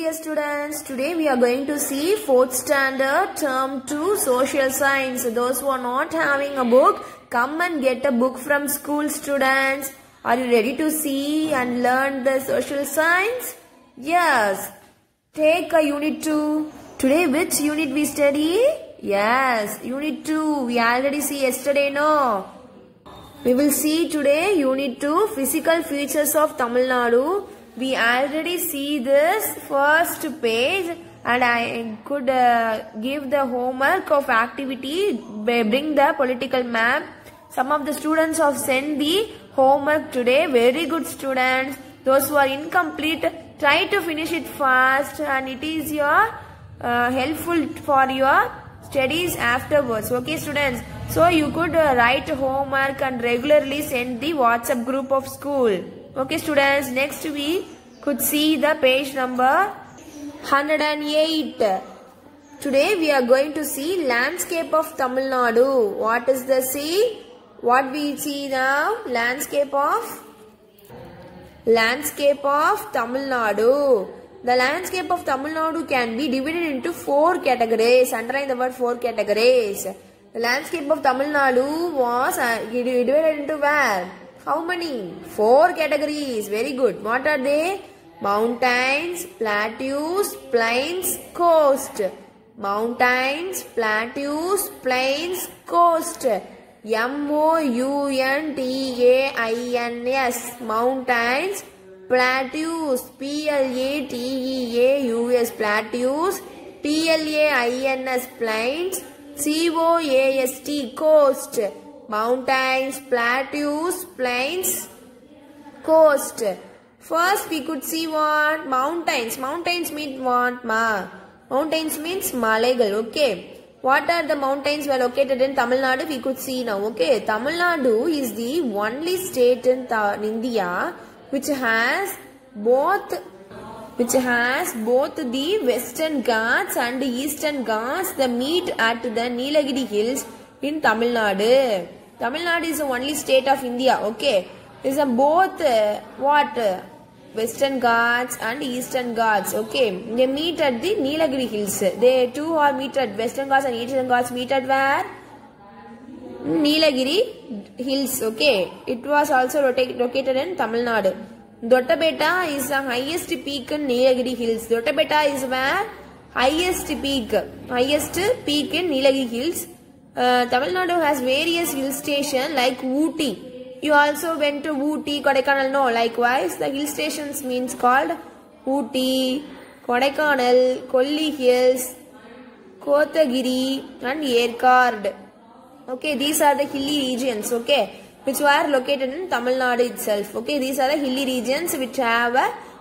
Dear students, today we are going to see 4th standard term 2 social science. Those who are not having a book, come and get a book from school students. Are you ready to see and learn the social science? Yes. Take a unit 2. Today which unit we study? Yes, unit 2. We already see yesterday, no? We will see today unit 2 physical features of Tamil Nadu. We already see this first page and I could uh, give the homework of activity bring the political map. Some of the students have sent the homework today. Very good students. Those who are incomplete try to finish it fast and it is your uh, helpful for your studies afterwards okay students so you could uh, write homework and regularly send the whatsapp group of school okay students next we could see the page number 108 today we are going to see landscape of tamil nadu what is the sea what we see now landscape of landscape of tamil nadu the landscape of Tamil Nadu can be divided into four categories. Underline the word four categories. The landscape of Tamil Nadu was uh, divided into where? How many? Four categories. Very good. What are they? Mountains, plateaus, plains, coast. Mountains, plateaus, plains, coast. M-O-U-N-T-A-I-N-S. Mountains, plateaus p-l-a-t-e-a-u-s plateaus p-l-a-i-n-s plains c-o-a-s-t coast mountains plateaus plains coast first we could see what? Mountains. Mountains mean what ma? Mountains means malegal okay. What are the mountains were located in Tamil Nadu? We could see now. Okay. Tamil Nadu is the only state in, in India which has both which has both the western ghats and the eastern ghats the meet at the Nilagiri hills in Tamil Nadu. Tamil Nadu is the only state of India. Okay, is a both uh, what uh, western ghats and eastern ghats. Okay, they meet at the Nilagiri hills. They two are meet at western ghats and eastern ghats meet at where? Nilagiri hills. Okay, it was also located in Tamil Nadu. Doddabetta is the highest peak in Nilagiri hills. Doddabetta is where highest peak, highest peak in Nilagiri hills. Uh, Tamil Nadu has various hill stations like Ooty. You also went to Ooty, Kodaikanal. No, likewise the hill stations means called Ooty, Kodaikanal, Kolli Hills, Kotagiri and Yercaud. Okay, these are the hilly regions, okay, which were located in Tamil Nadu itself. Okay, these are the hilly regions which have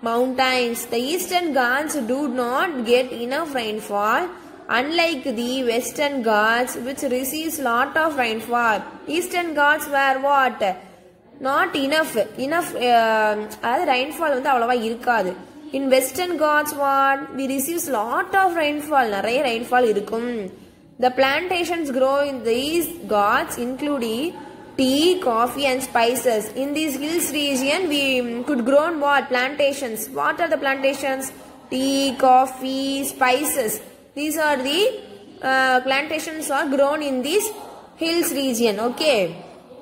mountains. The eastern Ghats do not get enough rainfall unlike the western ghats which receives lot of rainfall eastern ghats were what? Not enough. Enough uh, rainfall வந்து அவ்வளவா இருக்காது. In western ghats what? We receives lot of rainfall. நிறைய rainfall இருக்கும். The plantations grow in these ghats including tea coffee and spices. In this region we could grow what? Plantations. What are the plantations? Tea coffee spices. These are the uh, plantations are grown in this hills region. Okay.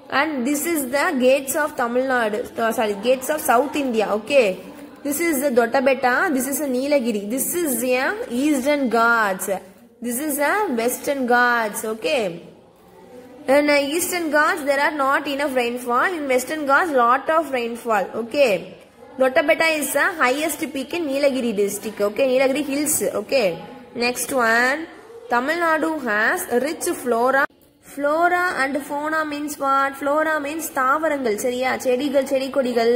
And this is the gates of Tamil Nadu. Uh, sorry, gates of South India. Okay. This is the Doddabetta. This is a Nilagiri. This is the Eastern Ghats. This is a Western Ghats. Okay. In uh, Eastern Ghats, there are not enough rainfall. In Western Ghats, lot of rainfall. Okay. Doddabetta is the highest peak in Nilagiri district. Okay. Nilagiri hills. Okay. Next one. Tamil Nadu has rich flora. Flora and fauna means what? Flora means தாவரங்கள் சரியா? செடிகள் செடி கொடிகள்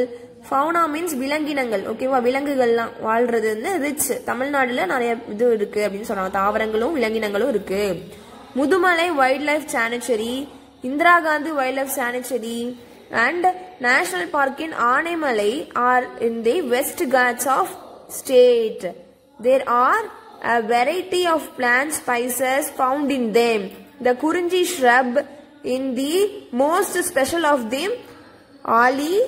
fauna means விலங்கினங்கள் ஓகேவா விலங்குகள்லாம் வாழ்றது வந்து ரிச் தமிழ்நாடுல நிறைய இது இருக்கு அப்படின்னு சொல்றாங்க. தாவரங்களும் விலங்கினங்களும் இருக்கு. Mudumalai wildlife sanctuary Indira Gandhi wildlife sanctuary and national park in Anaimalai are in the west Ghats of state there are a variety of plant spices found in them. The Kurunji shrub in the most special of them, Ali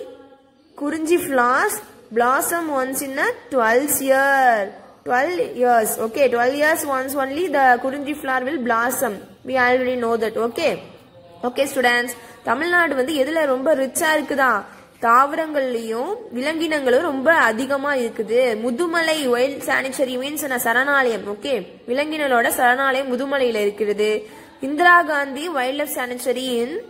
Kurunji flowers blossom once in a 12th year. 12 years okay 12 years once only the குறிஞ்சி flower will blossom we already know that okay okay students Tamil Nadu வந்து எதுல ரொம்ப ரிச்சா இருக்குதா தாவரங்கள்லயும் விலங்கினங்களும் ரொம்ப அதிகமா இருக்குது. Mudumalai wild sanctuary means சரணாலயம் ஓகே விலங்கினங்களோட சரணாலயம் முதுமலையில இருக்கிறது. Indira Gandhi wildlife sanctuary in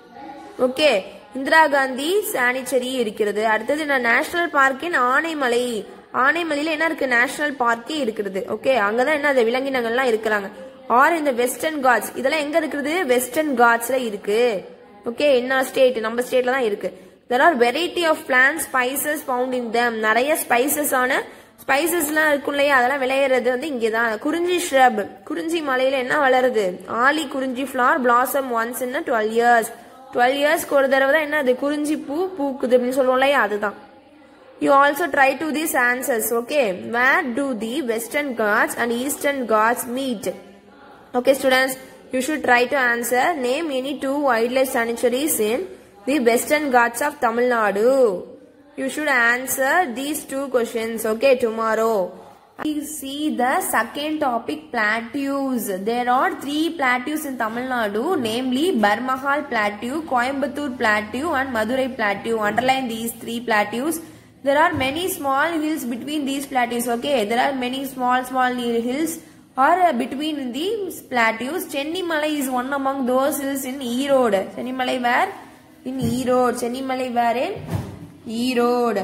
okay Indira Gandhi sanctuary இருக்கிறது. அடுத்தது நான் நேஷனல் பார்க்கின் ஆனைமலை. ஆனைமலையில என்ன இருக்கு? நேஷனல் பார்க்கே இருக்கிறது ஓகே அங்கதான் என்ன? அந்த விலங்கினங்கள்லாம் இருக்கிறாங்க. ஆர் இந்த வெஸ்டர்ன் காட்ஸ் இதெல்லாம் எங்க இருக்குது? வெஸ்டர்ன் காட்ஸ்ல இருக்கு. ஓகே என்ன ஸ்டேட் நம்ம ஸ்டேட்ல தான் இருக்கு. There are variety of plants, spices found in them. Naraya spices on a spices la kulaya adala vilayirathu vandu inge da kurunji shrub. kurunji malayila enna valarudhu aali kurunji flower blossom once in a 12 years. 12 years ku oru tharava enna adu kurunji poo pookudhu appdi solluvalaya adu you also try to these answers okay? Where do the western ghats and eastern ghats meet? Okay students you should try to answer. Name any two wildlife sanctuaries in the western ghats of tamil nadu. You should answer these two questions okay tomorrow. We see the second topic plateaus. There are three plateaus in tamil nadu namely baramahal plateau coimbatore plateau and madurai plateau. Underline these three plateaus. There are many small hills between these plateaus okay? There are many small small hills or uh, between these plateaus. Chennimalai is one among those hills in Erode. Chennimalai where in Erode Chennimalai where in Erode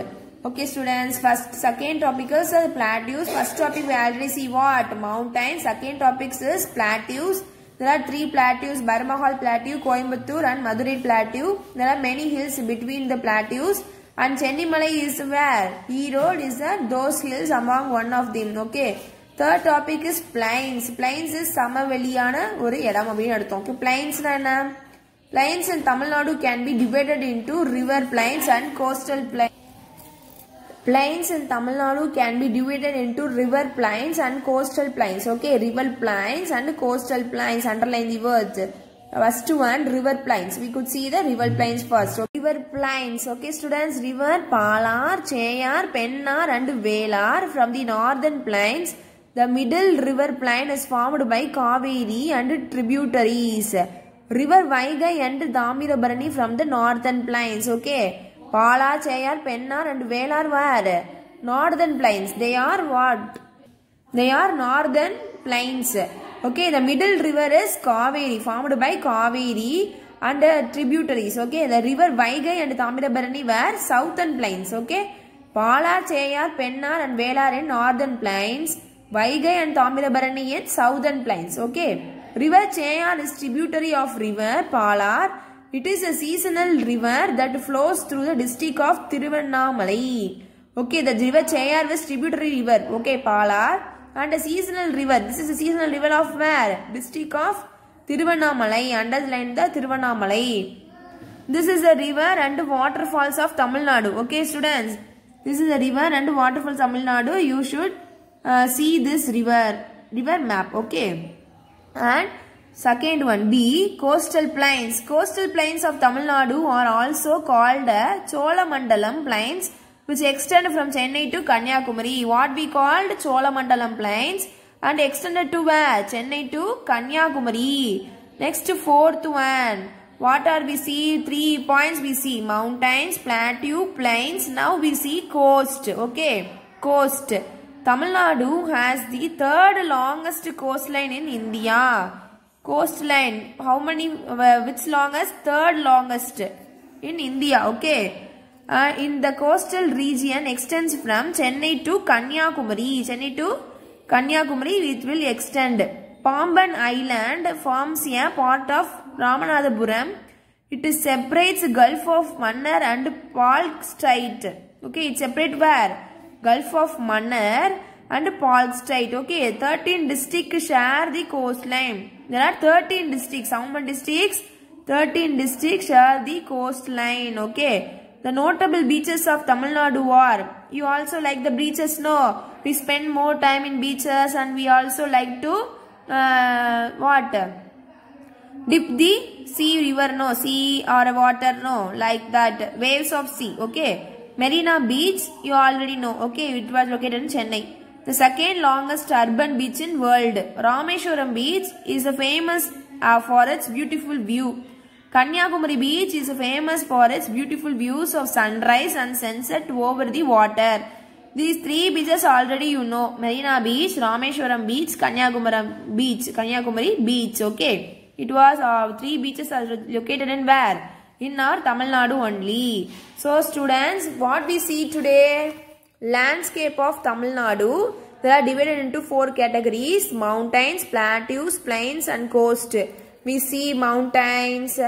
okay students first second topic is uh, plateaus first topic we already see what mountains second topic is plateaus there are three plateaus Barmahal plateau Coimbatore and Madurai plateau there are many hills between the plateaus and Chennimalai is where Erode is uh, those hills among one of them okay third topic is plains plains is சமவெளியான ஒரு இடம் அப்படின்னு எடுத்தோம் okay பிளைன்ஸ்னா என்ன Plains in Tamil Nadu can be divided into river plains and coastal plains. Plains in Tamil Nadu can be divided into river plains and coastal plains. Okay, river plains and coastal plains. Underline the words. First one, river plains. We could see the river plains first. River plains. Okay, students, river Palar, Cheyar, Pennar and Vellar from the northern plains. The middle river plain is formed by Kaveri and tributaries. River Vaigai and Tamirabharani from the northern plains. Okay. Pala, Chayar, Pennar and Vellar were northern plains. They are what? They are northern plains. Okay, the middle river is Kaveri, formed by Kaveri and uh, tributaries. Okay, the river Vaigai and Tamirabharani were southern plains. Okay, Pala, Chayar, Pennar and Vellar in northern plains. Vaigai and Tamirabharani in southern plains. Okay, river Chayar is tributary of river Palar. It is a seasonal river that flows through the district of Tiruvannamalai. Okay, the river Chayar is tributary river. Okay, Palar and a seasonal river. This is a seasonal river of where? District of Tiruvannamalai. Underline the Tiruvannamalai. This is a river and waterfalls of Tamil Nadu. Okay, students. This is a river and waterfalls of Tamil Nadu. You should uh, see this river river map. Okay, and Second one B coastal plains. Coastal plains of Tamil Nadu are also called Cholamandalam plains which extend from Chennai to Kanyakumari. What we called Cholamandalam plains and extended to where? Chennai to Kanyakumari. Next fourth one. What are we see? Three points we see. Mountains, plateau, plains. Now we see coast. Okay. Coast. Tamil Nadu has the third longest coastline in India. Coastline how many uh, which longest? Third longest in india okay. Uh, in the coastal region extends from chennai to kanyakumari. Chennai to kanyakumari it will extend. Pamban island forms a part of ramanathapuram. It separates gulf of mannar and palk strait. Okay it separate where gulf of mannar and Palk Strait. Okay, 13 districts share the coastline. There are 13 districts. How many districts? 13 districts share the coastline. Okay. The notable beaches of Tamil Nadu are. You also like the beaches, no? We spend more time in beaches and we also like to, uh, what? Dip the sea river, no? Sea or water, no? Like that. Waves of sea. Okay. Marina Beach, you already know. Okay, it was located in Chennai. the second longest urban beach in world. Rameshwaram beach is a famous uh, for its beautiful view. Kanyakumari beach is famous for its beautiful views of sunrise and sunset over the water. These three beaches already you know. Marina Beach, Rameshwaram Beach, Kanyakumari Beach. Kanyakumari Beach, okay. It was uh, three beaches are located in where? In our Tamil Nadu only. So students, what we see today? Landscape of Tamil Nadu. They are divided into four categories. Mountains, plateaus, plains and coast. We see mountains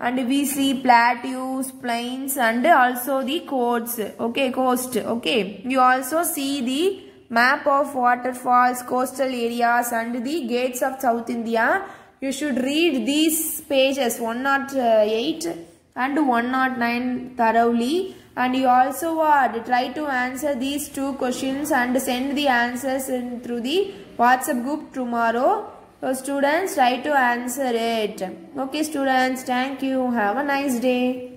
and we see plateaus, plains and also the coasts. Okay, coast. Okay. You also see the map of waterfalls, coastal areas and the gates of South India. You should read these pages 108 uh, and 109 thoroughly. And you also what try to answer these two questions and send the answers in through the whatsapp group tomorrow. So students try to answer it. Okay students thank you. Have a nice day